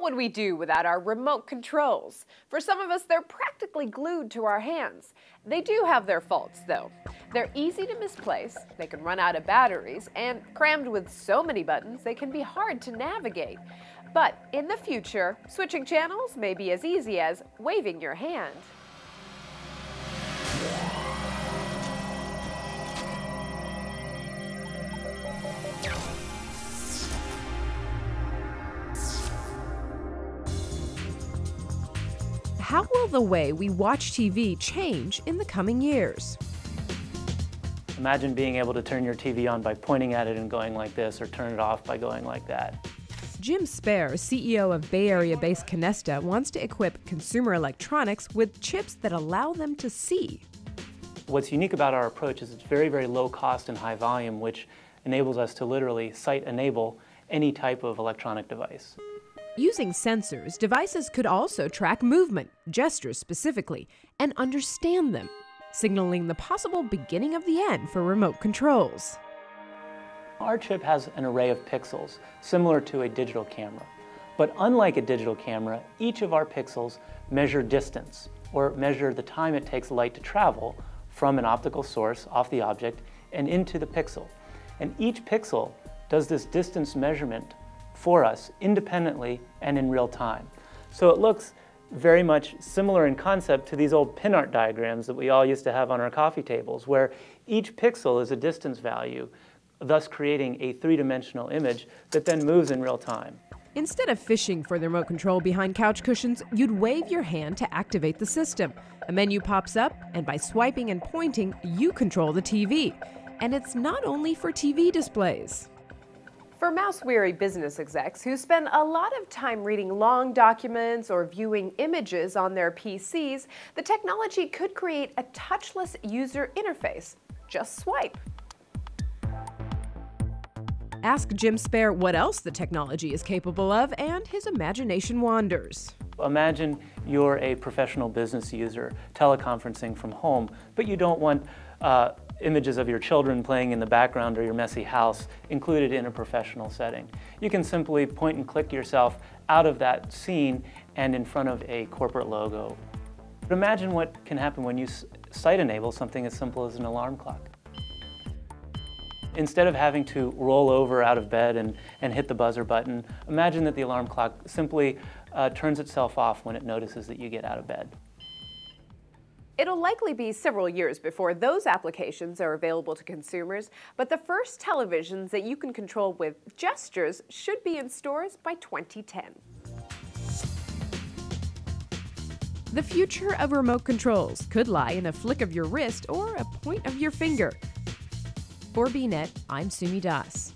What would we do without our remote controls? For some of us, they're practically glued to our hands. They do have their faults, though. They're easy to misplace, they can run out of batteries, and crammed with so many buttons, they can be hard to navigate. But in the future, switching channels may be as easy as waving your hand. How will the way we watch TV change in the coming years? Imagine being able to turn your TV on by pointing at it and going like this, or turn it off by going like that. Jim Spare, CEO of Bay Area based Canesta, wants to equip consumer electronics with chips that allow them to see. What's unique about our approach is it's very, very low cost and high volume, which enables us to literally sight enable any type of electronic device. Using sensors, devices could also track movement, gestures specifically, and understand them, signaling the possible beginning of the end for remote controls. Our chip has an array of pixels, similar to a digital camera. But unlike a digital camera, each of our pixels measure distance, or measure the time it takes light to travel from an optical source off the object and into the pixel. And each pixel does this distance measurement for us independently and in real time. So it looks very much similar in concept to these old pin art diagrams that we all used to have on our coffee tables, where each pixel is a distance value, thus creating a three-dimensional image that then moves in real time. Instead of fishing for the remote control behind couch cushions, you'd wave your hand to activate the system. A menu pops up, and by swiping and pointing, you control the TV. And it's not only for TV displays. For mouse-weary business execs who spend a lot of time reading long documents or viewing images on their PCs, the technology could create a touchless user interface. Just swipe. Ask Jim Spare what else the technology is capable of, and his imagination wanders. Imagine you're a professional business user teleconferencing from home, but you don't want uh, images of your children playing in the background or your messy house included in a professional setting. You can simply point and click yourself out of that scene and in front of a corporate logo. But imagine what can happen when you sight enable something as simple as an alarm clock. Instead of having to roll over out of bed and, and hit the buzzer button, imagine that the alarm clock simply uh, turns itself off when it notices that you get out of bed. It'll likely be several years before those applications are available to consumers, but the first televisions that you can control with gestures should be in stores by 2010. The future of remote controls could lie in a flick of your wrist or a point of your finger. For BNet, I'm Sumi Das.